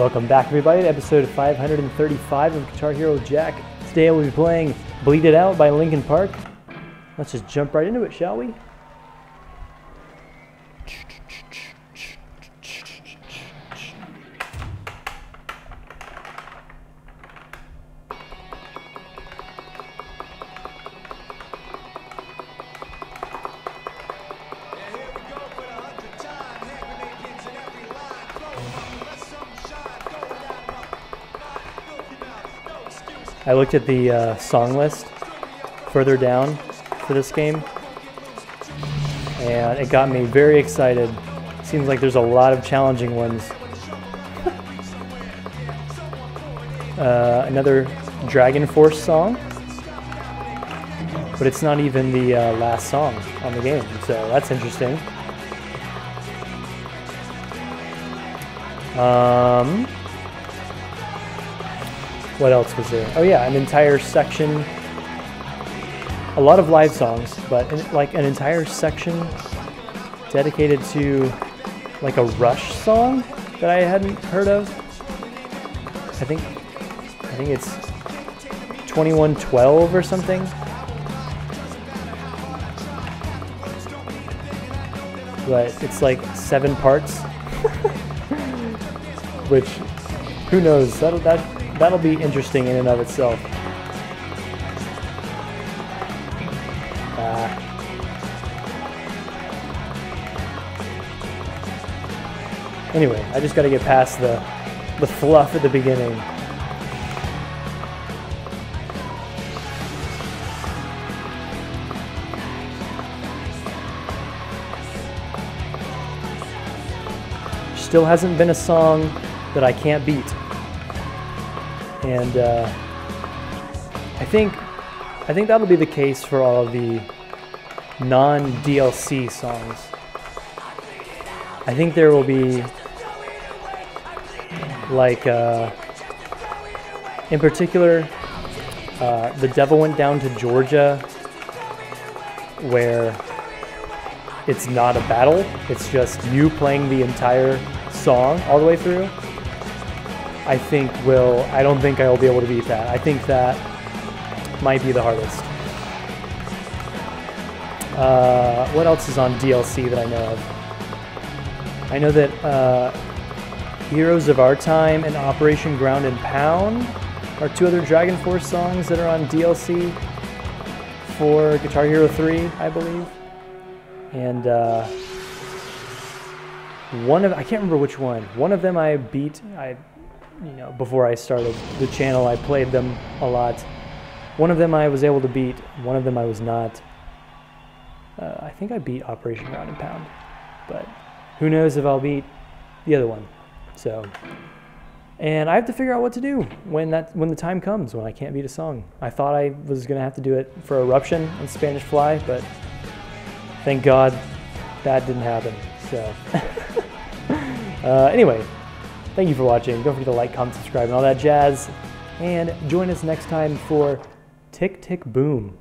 Welcome back, everybody, to episode 535 of Guitar Hero Jack. Today we'll be playing Bleed It Out by Linkin Park. Let's just jump right into it, shall we? I looked at the uh, song list further down for this game, and it got me very excited. Seems like there's a lot of challenging ones. uh, another Dragon Force song, but it's not even the uh, last song on the game, so that's interesting. Um, what else was there? Oh yeah, an entire section. A lot of live songs, but in, like an entire section dedicated to like a Rush song that I hadn't heard of. I think I think it's 2112 or something. But it's like seven parts. Which who knows? That that that'll be interesting in and of itself. Uh, anyway, I just got to get past the the fluff at the beginning. Still hasn't been a song that I can't beat and uh, I think I think that'll be the case for all of the non DLC songs. I think there will be like uh, in particular uh, the devil went down to Georgia where it's not a battle it's just you playing the entire song all the way through I think will, I don't think I will be able to beat that. I think that might be the hardest. Uh, what else is on DLC that I know of? I know that uh, Heroes of Our Time and Operation Ground and Pound are two other Dragon Force songs that are on DLC for Guitar Hero 3, I believe. And uh, one of, I can't remember which one. One of them I beat, I you know, before I started the channel, I played them a lot. One of them I was able to beat, one of them I was not. Uh, I think I beat Operation Ground and Pound, but who knows if I'll beat the other one. So, and I have to figure out what to do when that when the time comes when I can't beat a song. I thought I was gonna have to do it for Eruption and Spanish Fly, but thank God that didn't happen. So, uh, anyway, Thank you for watching. Don't forget to like, comment, subscribe, and all that jazz. And join us next time for Tick Tick Boom.